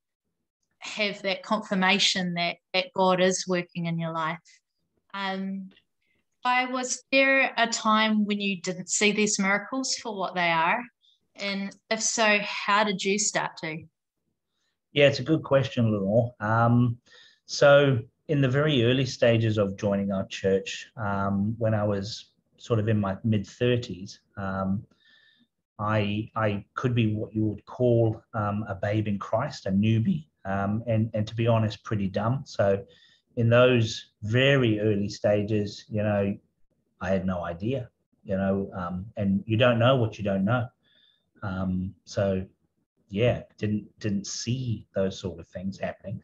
have that confirmation that that God is working in your life. Um, I was there a time when you didn't see these miracles for what they are, and if so, how did you start to? Yeah, it's a good question, Lenore. Um, so, in the very early stages of joining our church, um, when I was sort of in my mid 30s, um, I I could be what you would call um, a babe in Christ, a newbie, um, and and to be honest, pretty dumb. So, in those very early stages, you know, I had no idea, you know, um, and you don't know what you don't know. so yeah, didn't didn't see those sort of things happening.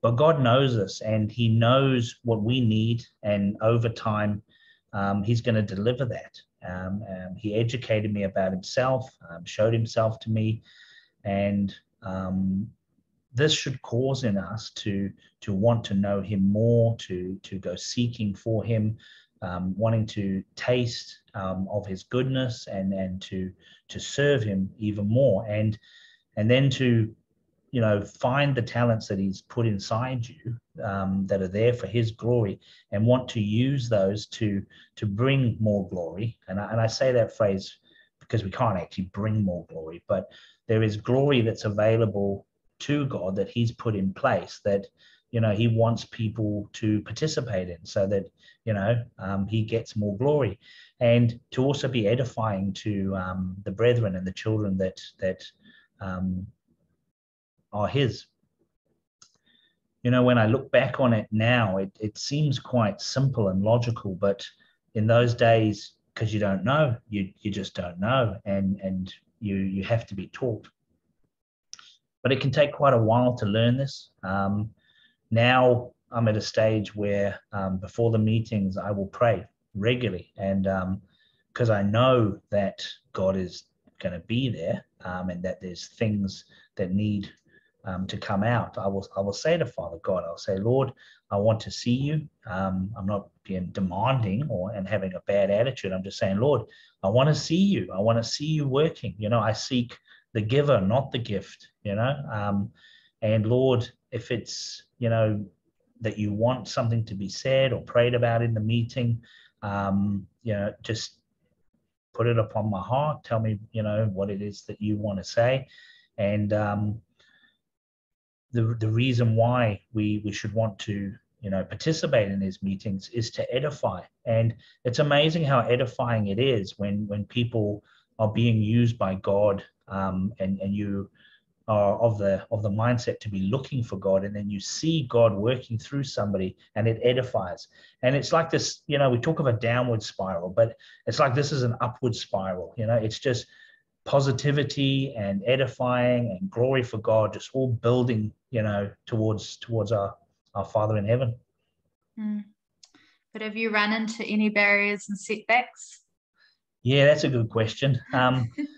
But God knows us, and He knows what we need, and over time, um, He's going to deliver that. Um, um, he educated me about Himself, um, showed Himself to me, and um, this should cause in us to to want to know Him more, to to go seeking for Him, um, wanting to taste of His goodness, and and to to serve Him even more. And and then to you know find the talents that he's put inside you um, that are there for his glory and want to use those to to bring more glory and I, and I say that phrase because we can't actually bring more glory but there is glory that's available to god that he's put in place that you know he wants people to participate in so that you know um, he gets more glory and to also be edifying to um, the brethren and the children that that um, are his. You know, when I look back on it now, it, it seems quite simple and logical, but in those days, because you don't know, you you just don't know, and and you you have to be taught. But it can take quite a while to learn this. Um, now I'm at a stage where um, before the meetings I will pray regularly, and because um, I know that God is going to be there um, and that there's things that need um, to come out, I will I will say to Father God, I'll say, Lord, I want to see you. Um, I'm not being demanding or and having a bad attitude. I'm just saying, Lord, I want to see you. I want to see you working. You know, I seek the giver, not the gift. You know, um, and Lord, if it's you know that you want something to be said or prayed about in the meeting, um, you know, just put it upon my heart. Tell me, you know, what it is that you want to say, and um, the the reason why we we should want to you know participate in these meetings is to edify. And it's amazing how edifying it is when when people are being used by God, um, and and you are of the of the mindset to be looking for God, and then you see God working through somebody, and it edifies. And it's like this, you know, we talk of a downward spiral, but it's like this is an upward spiral. You know, it's just positivity and edifying and glory for God, just all building, you know, towards towards our our Father in heaven. Mm. But have you run into any barriers and setbacks? Yeah, that's a good question. Um, *laughs*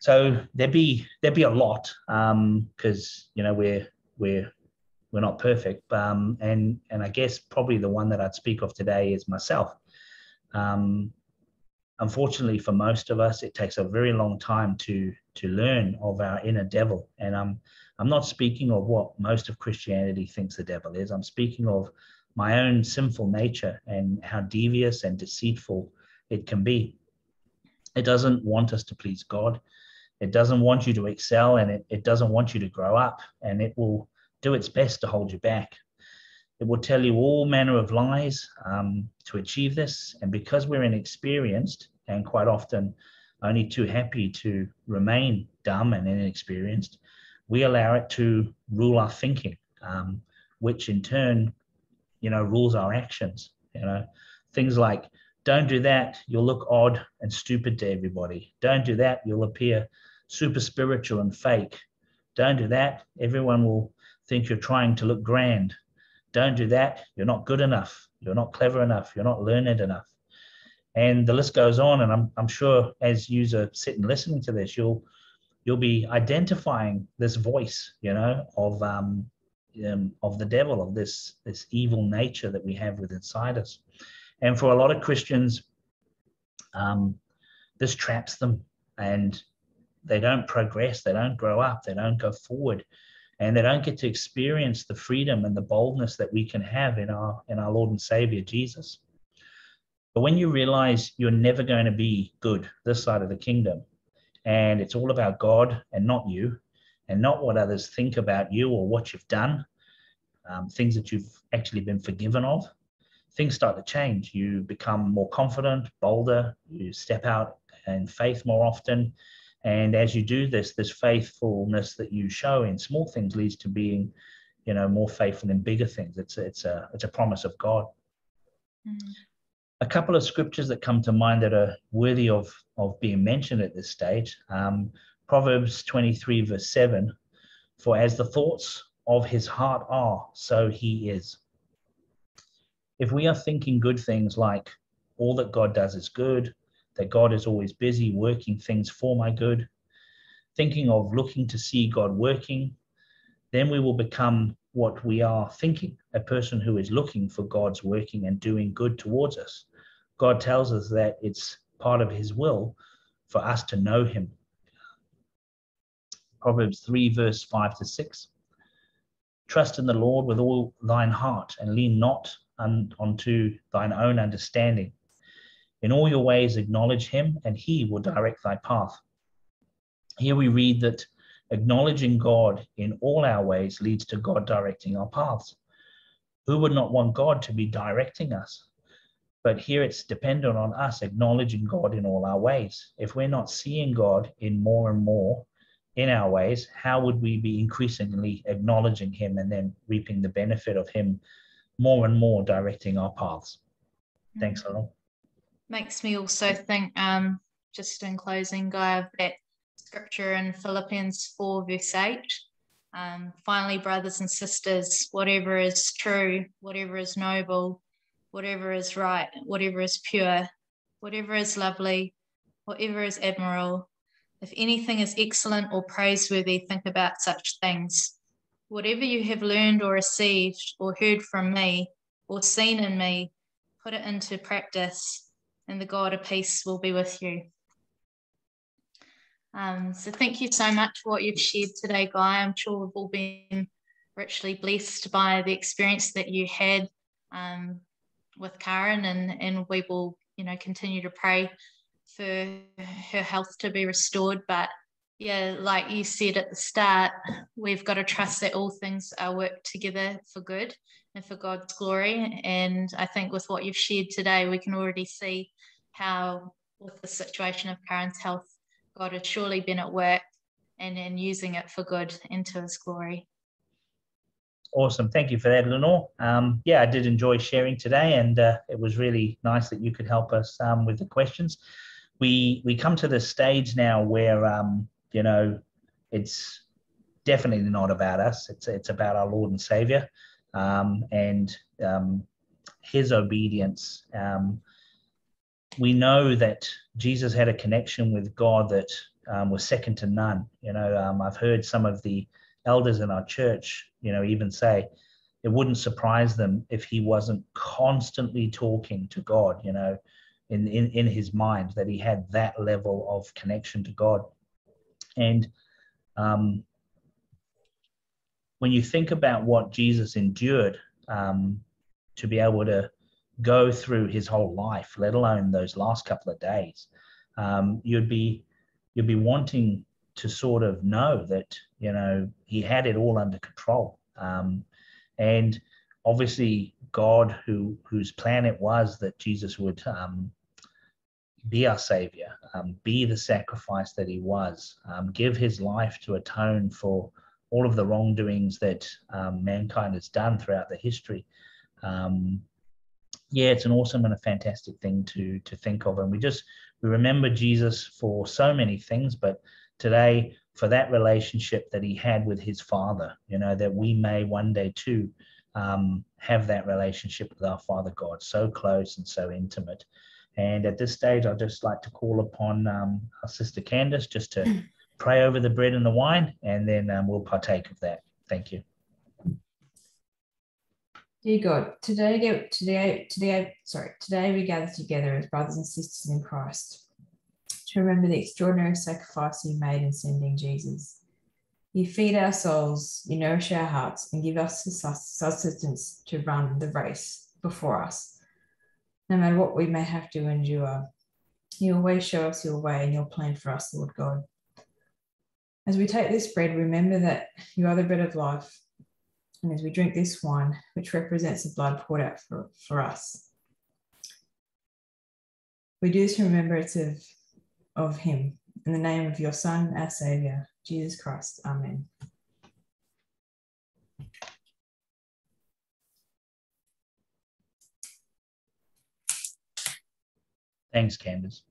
So there'd be there'd be a lot because um, you know we're we're we're not perfect, um, and and I guess probably the one that I'd speak of today is myself. Um, unfortunately, for most of us, it takes a very long time to to learn of our inner devil, and I'm I'm not speaking of what most of Christianity thinks the devil is. I'm speaking of my own sinful nature and how devious and deceitful it can be. It doesn't want us to please God It doesn't want you to excel and it, it doesn't want you to grow up, and it will do its best to hold you back. It will tell you all manner of lies um, to achieve this. And because we're inexperienced and quite often only too happy to remain dumb and inexperienced, we allow it to rule our thinking, um, which in turn, you know, rules our actions. You know, things like don't do that, you'll look odd and stupid to everybody. Don't do that, you'll appear super spiritual and fake. Don't do that, everyone will think you're trying to look grand. Don't do that, you're not good enough. You're not clever enough. You're not learned enough. And the list goes on. And I'm, I'm sure as you are sitting listening to this, you'll you'll be identifying this voice, you know, of um, um, of the devil, of this this evil nature that we have within inside us. And for a lot of Christians, um, this traps them, and they don't progress, they don't grow up, they don't go forward, and they don't get to experience the freedom and the boldness that we can have in our in our Lord and Savior Jesus. But when you realize you're never going to be good this side of the kingdom, and it's all about God and not you, and not what others think about you or what you've done, um, things that you've actually been forgiven of, things start to change. You become more confident, bolder, you step out in faith more often. And as you do this, this faithfulness that you show in small things leads to being, you know, more faithful in bigger things. It's it's a it's a promise of God. Mm. A couple of scriptures that come to mind that are worthy of of being mentioned at this stage. Um, Proverbs 23 verse 7, for as the thoughts of his heart are, so he is. If we are thinking good things like all that God does is good, that God is always busy working things for my good, thinking of looking to see God working, then we will become what we are thinking a person who is looking for God's working and doing good towards us. God tells us that it's part of his will for us to know him. Proverbs 3, verse 5 to 6. Trust in the Lord with all thine heart and lean not unto thine own understanding. In all your ways acknowledge him, and he will direct thy path. Here we read that acknowledging God in all our ways leads to God directing our paths. Who would not want God to be directing us? But here it's dependent on us acknowledging God in all our ways. If we're not seeing God in more and more in our ways, how would we be increasingly acknowledging Him and then reaping the benefit of Him more and more directing our paths? Thanks, Lenore. Makes me also think, um, just in closing, Guy, of that scripture in Philippians 4, verse 8. Um, finally, brothers and sisters, whatever is true, whatever is noble, whatever is right, whatever is pure, whatever is lovely, whatever is admirable, if anything is excellent or praiseworthy, think about such things. Whatever you have learned or received or heard from me or seen in me, put it into practice, and the God of peace will be with you. Um, so, thank you so much for what you've shared today, Guy. I'm sure we've all been richly blessed by the experience that you had um, with Karen, and, and we will, you know, continue to pray for her health to be restored. But yeah, like you said at the start, we've got to trust that all things are work together for good for God's glory. And I think with what you've shared today, we can already see how, with the situation of Karen's health, God has surely been at work and in using it for good and to his glory. Awesome. Thank you for that, Lenore. Um, yeah, I did enjoy sharing today, and uh, it was really nice that you could help us um, with the questions we we come to the stage now where um, you know it's definitely not about us. It's it's about our Lord and Savior, um, and um, His obedience. Um, we know that Jesus had a connection with God that um, was second to none. You know, um, I've heard some of the elders in our church, you know, even say it wouldn't surprise them if he wasn't constantly talking to God. You know, in, in, in his mind that he had that level of connection to God. And um, when you think about what Jesus endured um, to be able to go through his whole life, let alone those last couple of days, um, you'd be you'd be wanting to sort of know that you know he had it all under control. Um, and obviously god who whose plan it was that jesus would um, be our savior um, be the sacrifice that he was um, give his life to atone for all of the wrongdoings that um, mankind has done throughout the history um, yeah it's an awesome and a fantastic thing to to think of and we just we remember jesus for so many things but today for that relationship that he had with his father, you know, that we may one day too um, have that relationship with our Father God, so close and so intimate. And at this stage, I'd just like to call upon um, our sister Candace just to *clears throat* pray over the bread and the wine, and then um, we'll partake of that. Thank you. Dear God, today, today, today, sorry, today we gather together as brothers and sisters in Christ to remember the extraordinary sacrifice you made in sending Jesus. You feed our souls, you nourish our hearts, and give us the sustenance to run the race before us. No matter what we may have to endure, you always show us your way and your plan for us, Lord God. As we take this bread, remember that you are the bread of life. And as we drink this wine, which represents the blood poured out for, for us, we do this to remembrance of of him. In the name of your Son, our Saviour, Jesus Christ. Amen. Thanks, Candace.